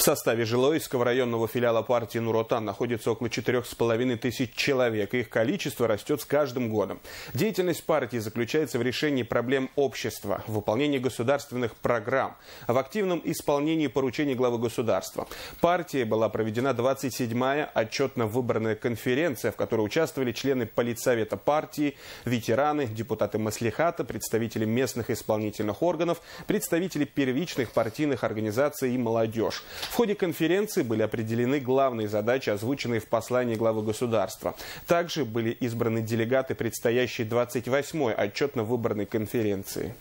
В составе Жилойского районного филиала партии Нуротан находится около 4,5 тысяч человек, и их количество растет с каждым годом. Деятельность партии заключается в решении проблем общества, в выполнении государственных программ, в активном исполнении поручений главы государства. Партия была проведена 27-я отчетно-выборная конференция, в которой участвовали члены политсовета партии, ветераны, депутаты Маслихата, представители местных исполнительных органов, представители первичных партийных организаций и молодежь. В ходе конференции были определены главные задачи, озвученные в послании главы государства. Также были избраны делегаты предстоящей 28-й отчетно-выборной конференции.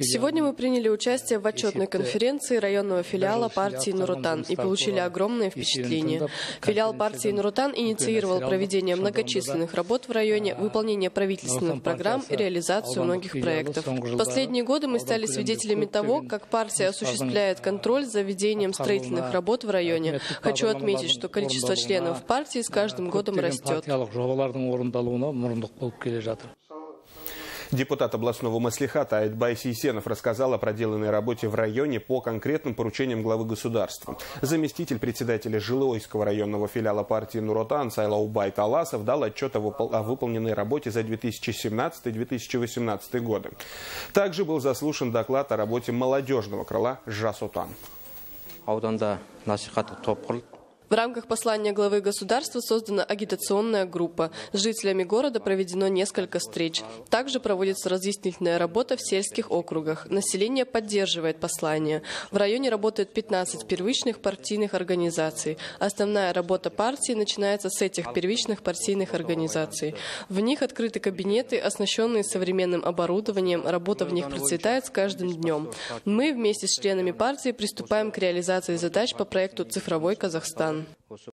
Сегодня мы приняли участие в отчетной конференции районного филиала партии «Нуротан» и получили огромное впечатление. Филиал партии «Нуротан» инициировал проведение многочисленных работ в районе, выполнение правительственных программ и реализацию многих проектов. В последние годы мы стали свидетелями того, как партия осуществляет контроль за ведением строительных работ в районе. Хочу отметить, что количество членов партии с каждым годом растет. Депутат областного маслихата Айтбай Сейсенов рассказал о проделанной работе в районе по конкретным поручениям главы государства. Заместитель председателя Жилойского районного филиала партии Нур Отан Сайлаубай Таласов дал отчет о, выпол о выполненной работе за 2017-2018 годы. Также был заслушан доклад о работе молодежного крыла Жас Отан. В рамках послания главы государства создана агитационная группа. С жителями города проведено несколько встреч. Также проводится разъяснительная работа в сельских округах. Население поддерживает послание. В районе работает 15 первичных партийных организаций. Основная работа партии начинается с этих первичных партийных организаций. В них открыты кабинеты, оснащенные современным оборудованием. Работа в них процветает с каждым днем. Мы вместе с членами партии приступаем к реализации задач по проекту «Цифровой Казахстан». 我是